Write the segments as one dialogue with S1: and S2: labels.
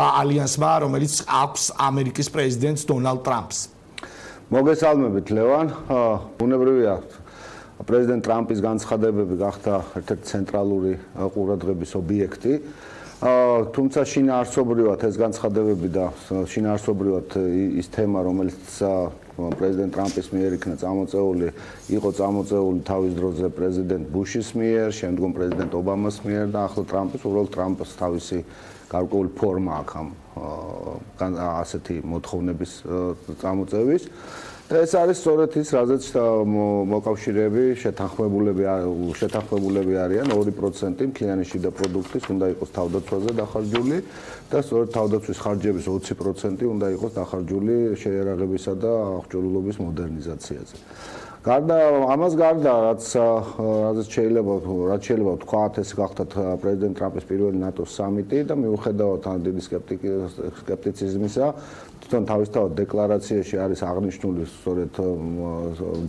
S1: ალიანსმა, რომელიც აქვს ამერიკის პრეზიდენტს დონალდ ტრამპს.
S2: მოგესალმებით, ლევან. უნებრივია პრეზიდენტ ტრამპის განცხადებები გახდა ერთ-ერთი ცენტრალური ყურადღების ობიექტი. თუმცა შინაარსობრივად ეს განცხადებები და შინაარსობრივად ის თემა, რომელიც პრეზიდენტ ტრამპის მიერ იქნა წამოწეული, იყო წამოწეული თავის დროზე პრეზიდენტ ბუშის მიერ, შემდგომ პრეზიდენტ ობამას მიერ და ახლა ტრამპის, უბრალოდ ტრამპს თავისი გარკვეული ფორმა აქვს ამ ასეთი მოთხოვნების წამოწევის. ეს არის სწორედ ის, რაზეც მოკავშირეები შეთანხმებულები შეთანხმებულები არიან 2% მთლიანი შიდა პროდუქტის უნდა იყოს თავდაცვაზე დახარჯული და სწორედ თავდაცვის ხარჯების 20% უნდა იყოს დახარჯული შეერაღებისა და აღჭურვილობის მოდერნიზაციაზე. გარდა ამას გარდა რაც რაც შეიძლება რაც შეიძლება ვთქვათ ეს გახდათ პრეზიდენტ ტრამპის პირველი ნატოს სამიტი და მიუხედავად ამ დიდი სკეპტიციზმისა თვითონ თავისთავად დეკლარაციაში არის აღნიშნული სწორედ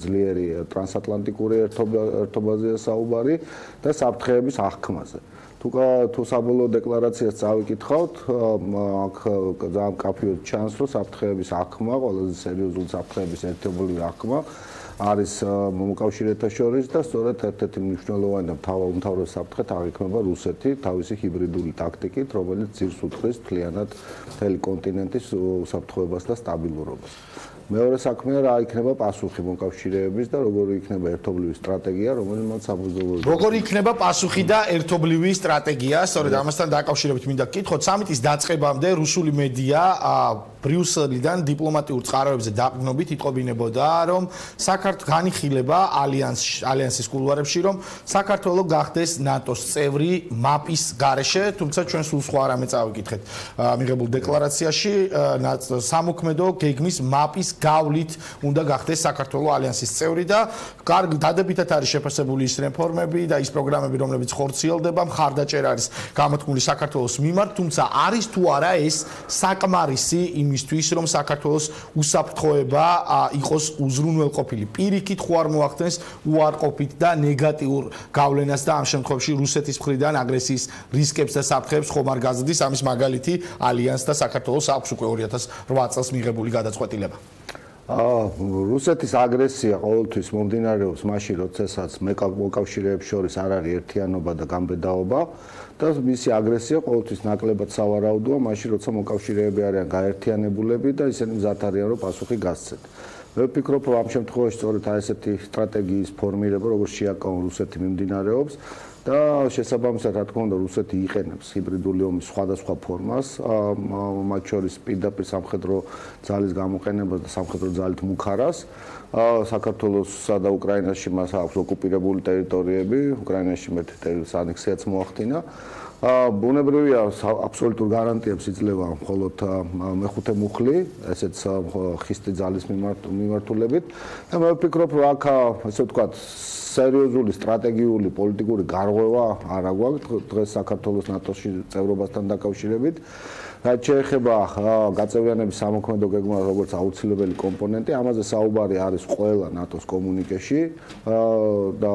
S2: ძლიერი ტრანსატლანტიკური ერთობაზეა საუბარი და საფრთხეების აღქმაზე. თუ თუ საბოლოო დეკლარაციას წავიკითხავთ აქ ძალიან კაფეოდ ჩანს რომ საფრთხეების აღქმა ყველაზე სერიოზული საფრთხეების ერთობლივი აღქმა არის მოკავშირეთა შორის და სწორედ ერთ-ერთი მნიშვნელოვანი და მთავარი საფრთხე აღიქმება რუსეთი თავისი ჰიბრიდული ტაქტიკით, რომელიც ძირს უძღვის მთლიანად მთელი კონტინენტის უსაფრთხოებას და სტაბილურობას. მეორე საქმეა რა იქნება პასუხი მოკავშირეების და როგორი იქნება ერთობლივი სტრატეგია, რომელიც მათ სამოზოლოზე.
S1: როგორი იქნება პასუხი და ერთობლივი სტრატეგია? სწორედ ამასთან დაკავშირებით მინდა გკითხოთ, სამიტის დაწყებამდე რუსული მედია ბრიუსელიდან დიპლომატიურ წყაროებზე დაყრდნობით იტყობინებოდა, რომ საქართველოს განიხილება ალიანს ალიანსის კულუარებში, რომ საქართველოს გახდეს ნატოს წევრი მაპის გარეშე, თუმცა ჩვენ სულ სხვა რამე წავიკითხეთ. მიღებულ დეკლარაციაში სამოქმედო გეგმის მაპის გავლით უნდა გახდეს საქართველოს ალიანსის წევრი და კარგი დადებითად არის შეფასებული ის რეფორმები და ის პროგრამები, რომლებიც ხორციელდება, მხარდაჭერა არის გამოთქმული საქართველოს მიმართ, თუმცა არის თუ არა ეს საკმარისი იმ იმისთვის, რომ საქართველოს უსაფრთხოება იყოს უზრუნველყოფილი. პირიქით ხო არ მოახდენს უარყოფით და ნეგატიურ გავლენას და ამ შემთხვევაში რუსეთის მხრიდან აგრესიის რისკებს და საფრთხეებს ხომ არ გაზრდის ამის მაგალითი ალიანს და საქართველოს აქვს უკვე 2008 წელს მიღებული გადაწყვეტილება.
S2: აა რუსეთის აგრესია ყოველთვის მომდინარეობს მაშინ, როდესაც მოკავშირეებს შორის არ არის ერთიანობა და გამბედაობა. და მისი აგრესია ყოველთვის ნაკლებად სავარაუდოა, მაშინ როცა მოკავშირეები არიან გაერთიანებულები და ისინი მზად არიან რომ პასუხი გასცენ. მე ვფიქრობ, რომ ამ შემთხვევაში სწორედ აი ესეთი სტრატეგიის ფორმირება, როგორც შეაკავონ რუსეთი მიმდინარეობს და შესაბამისად, რა თქმა უნდა, რუსეთი იყენებს ჰიბრიდული ომის სხვადასხვა ფორმას, მათ შორის პირდაპირ სამხედრო ძალის გამოყენებას და სამხედრო ძალით მუქარას. საქართველოსსა და უკრაინაში მას აქვს ოკუპირებული ტერიტორიები, უკრაინაში მეტი ტერიტორიის ანექსიაც მოახდინა. ბუნებრივია აბსოლუტურ გარანტიებს იძლევა მხოლოდ მეხუთე მუხლი, ესეც ხისტი ძალის მიმართულებით. და მე ვფიქრობ, რომ აქ ასე ვთქვათ, სერიოზული სტრატეგიული პოლიტიკური გარღვევა არ აგვაქვს დღეს საქართველოს ნატოში წევრობასთან დაკავშირებით. რაც შეეხება გაწევრიანების სამოქმედო გეგმა როგორც აუცილებელი კომპონენტი, ამაზე საუბარი არის ყველა ნატოს კომუნიკეში და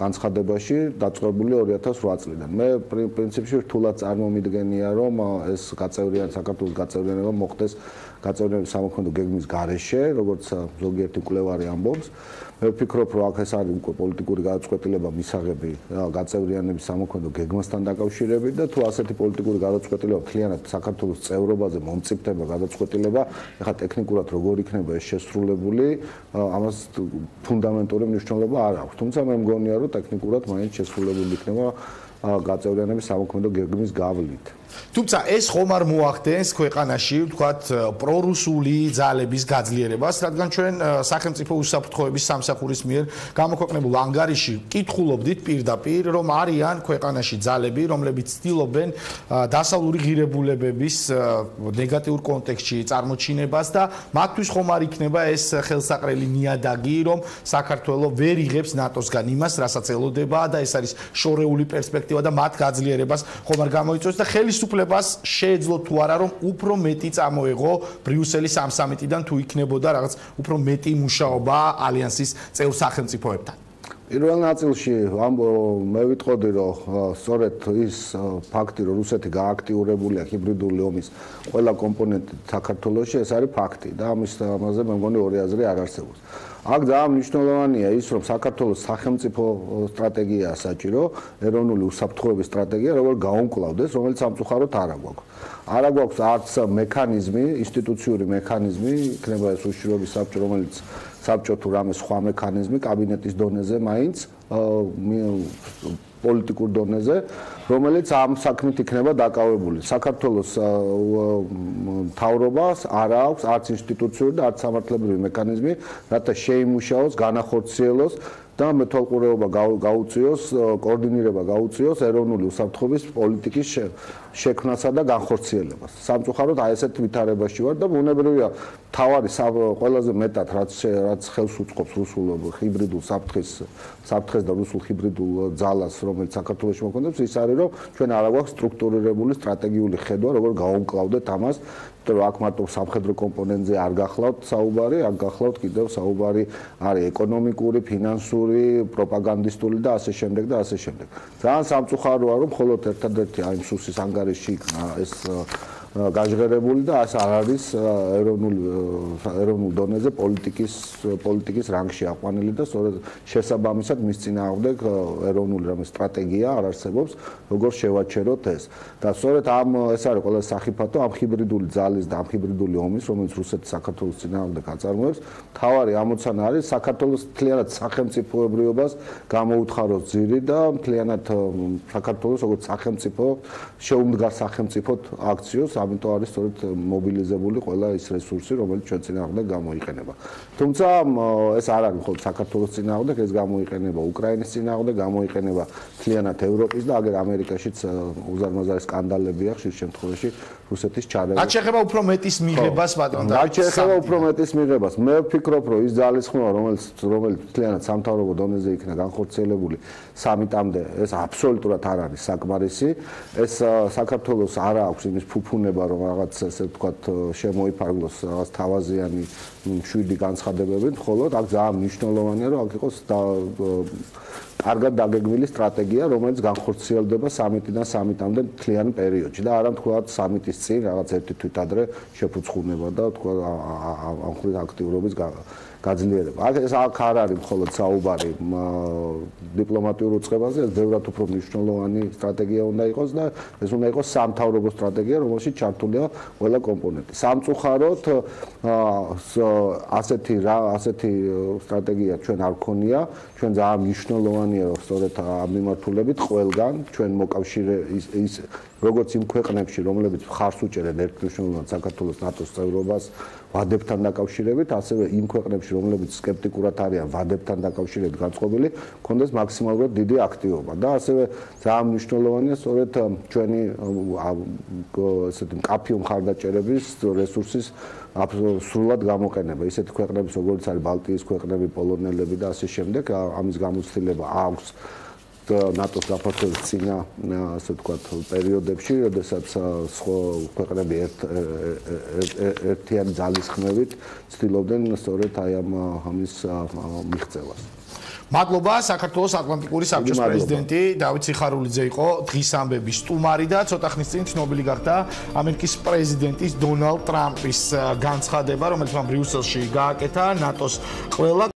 S2: განცხადებაში დაწყებული 2008 წლიდან. მე პრინციპში რთულად წარმომიდგენია, რომ ეს გაწევრიან საქართველოს გაწევრიანება მოხდეს გაწევრიანების სამოქმედო გეგმის გარეშე, როგორც ზოგიერთი კვლევარი ამბობს. მე ვფიქრობ, რომ აქ ეს არის უკვე პოლიტიკური გადაწყვეტილება მისაღები გაწევრიანების სამოქმედო გეგმასთან დაკავშირებით და თუ ასეთი პოლიტიკური გადაწყვეტილება მთლიანად საქართველოს წევრობაზე მომწიფდება გადაწყვეტილება, ეხლა ტექნიკურად როგორ იქნება ეს შესრულებული, ამას ფუნდამენტური მნიშვნელობა არ აქვს. თუმცა მე მგონია, რომ ტექნიკურად მაინც შესრულებული იქნება გაწევრიანების სამოქმედო გეგმის გავლით.
S1: თუმცა ეს ხომ არ მოახდენს ქვეყანაში, ვთქვათ, პრორუსული ძალების გაძლიერებას, რადგან ჩვენ სახელმწიფო უსაფრთხოების სამსახურის მიერ გამოქვეყნებულ ანგარიში კითხულობდით პირდაპირ, რომ არიან ქვეყანაში ძალები, რომლებიც ცდილობენ დასავლური ღირებულებების ნეგატიურ კონტექსტში წარმოჩინებას და მათთვის ხომ არ იქნება ეს ხელსაყრელი ნიადაგი, რომ საქართველოს ვერ იღებს ნატოსგან იმას, რასაც ელოდება და ეს არის შორეული პერსპექტივა და მათ გაძლიერებას ხომ არ გამოიწვევს და ხელისუფლება ხელისუფლებას შეეძლო თუ არა რომ უფრო მეტი წამოეღო ბრიუსელის ამ სამიტიდან თუ იქნებოდა რაღაც უფრო მეტი მუშაობა ალიანსის წევრ სახელმწიფოებთან.
S2: პირველ ნაწილში მე ვიტყოდი რომ სწორედ ის ფაქტი რომ რუსეთი გააქტიურებულია ჰიბრიდული ომის ყველა კომპონენტი საქართველოში ეს არის ფაქტი და ამის ამაზე მე მგონი ორი აზრი არ არსებობს. აქ ძალიან მნიშვნელოვანია ის რომ საქართველოს სახელმწიფო სტრატეგია საჭირო, ეროვნული უსაფრთხოების სტრატეგია, როგორ გაუმკლავდეს, რომელიც სამწუხაროდ არ აქვს. არ აქვს არც მექანიზმი, ინსტიტუციური მექანიზმი, იქნება ეს უშიშროების საბჭო, რომელიც საბჭო თუ რამე სხვა მექანიზმი კაბინეტის დონეზე მაინც პოლიტიკურ დონეზე, რომელიც ამ საქმით იქნება დაკავებული. საქართველოს თავრობას არ აქვს არც ინსტიტუციური და არც სამართლებრივი მექანიზმი, რათა შეიმუშაოს, განახორციელოს და მეთვალყურეობა გაუწიოს, კოორდინირება გაუწიოს ეროვნული უსაფრთხოების პოლიტიკის შექმნასა და განხორციელებას. სამწუხაროდ აი ესეთ ვითარებაში ვარ და უნებრივია თავარი ყველაზე მეტად რაც რაც ხელს უწყობს რუსულ ჰიბრიდულ საფრთხეს საფრთხეს და რუსულ ჰიბრიდულ ძალას, რომელიც საქართველოს მოქმედებს, ის არის რომ ჩვენ არ აქვს სტრუქტურირებული სტრატეგიული ხედვა, როგორ გაუმკლავდეთ ამას რომ აქ მარტო სამხედრო კომპონენტზე არ გახლავთ საუბარი, აქ გახლავთ კიდევ საუბარი არის ეკონომიკური, ფინანსური, პროპაგანდისტული და ასე შემდეგ და ასე შემდეგ. ძალიან სამწუხაროა რომ მხოლოდ ერთადერთი აი მსუსის ანგარიში იქნა ეს გაჟღერებული და ას არ არის ეროვნულ ეროვნულ დონეზე პოლიტიკის პოლიტიკის რანგში აყვანილი და სწორედ შესაბამისად მის წინააღმდეგ ეროვნული რამე სტრატეგია არ არსებობს როგორ შევაჩეროთ ეს. და სწორედ ამ ეს არის ყველა სახიფათო ამ ჰიბრიდული ძალის და ამ ჰიბრიდული ომის რომელიც რუსეთი საქართველოს წინააღმდეგ აწარმოებს თავარი ამოცანა არის საქართველოს მთლიანად სახელმწიფოებრიობას გამოუთხაროს ძირი და მთლიანად საქართველოს როგორც სახელმწიფო შეუმდგარ სახელმწიფოდ აქციოს ამიტომ არის სწორედ მობილიზებული ყველა ის რესურსი, რომელიც ჩვენ წინააღმდეგ გამოიყენება. თუმცა ეს არ არის მხოლოდ საქართველოს წინააღმდეგ, ეს გამოიყენება უკრაინის წინააღმდეგ, გამოიყენება მთლიანად ევროპის და აგერ ამერიკაშიც უზარმაზარი სკანდალები აქვს შე შემთხვევაში რუსეთის ჩარევა.
S1: რაც შეეხება უფრო მეტის მიღებას ბატონო.
S2: რაც შეეხება უფრო მეტის მიღებას, მე ვფიქრობ, რომ ის ძალისხმევა, რომელიც რომელიც მთლიანად სამთავრობო დონეზე იქნა განხორციელებული სამიტამდე, ეს აბსოლუტურად არ არის საკმარისი. ეს საქართველოს არ აქვს იმის ფუფუნება, რომ რაღაც ესე ვთქვათ, შემოიფარგლოს რაღაც თავაზიანი შვიდი განცხადებები, მხოლოდ აქ ძალიან მნიშვნელოვანია, რომ აქ იყოს კარგად დაგეგმილი სტრატეგია, რომელიც განხორციელდება სამიტიდან სამიტამდე მთლიან პერიოდში და არა თქვათ სამიტის წინ რაღაც ერთი თვით ადრე შეფუცხუნება და თქვა ამ ხრი აქტიურობის გაძლიერება. აქ ეს აქ არ არის მხოლოდ საუბარი დიპლომატიურ უწყებაზე, ეს ბევრად უფრო მნიშვნელოვანი სტრატეგია უნდა იყოს და ეს უნდა იყოს სამთავრობო სტრატეგია, რომელშიც ჩართულია ყველა კომპონენტი. სამწუხაროდ ასეთი რა ასეთი სტრატეგია ჩვენ არ გქონია, ჩვენ ძალიან მნიშვნელოვანია რომ სწორედ ამ მიმართულებით ყველგან ჩვენ მოკავშირე ის როგორც იმ ქვეყნებში, რომლებიც ხარს უჭერენ ერთმნიშვნელოვნად საქართველოს ნატოს წევრობას ვადებთან დაკავშირებით, ასევე იმ ქვეყნებში, რომლებიც სკეპტიკურად არიან ვადებთან დაკავშირებით განწყობილი, კონდეს მაქსიმალურად დიდი აქტივობა. და ასევე ძალიან მნიშვნელოვანია სწორედ ჩვენი ესეთი მკაფიო მხარდაჭერების რესურსის აბსოლუტურად გამოყენება. ისეთი ქვეყნების როგორც არის ბალტიის ქვეყნები, პოლონელები და ასე შემდეგ, ამის გამოცდილება აქვს ნატოს გაფართოების წინა ასე ვთქვათ პერიოდებში, როდესაც სხვა ქვეყნები ერთ ერთიანი ძალის ხმებით ცდილობდნენ სწორედ აი ამ ამის მიღწევას.
S1: მადლობა საქართველოს ატლანტიკური საბჭოს პრეზიდენტი დავით სიხარულიძე იყო დღის ამბების სტუმარი და ცოტა ხნის წინ ცნობილი გახდა ამერიკის პრეზიდენტის დონალდ ტრამპის განცხადება, რომელიც მან ბრიუსელში გააკეთა ნატოს ყველა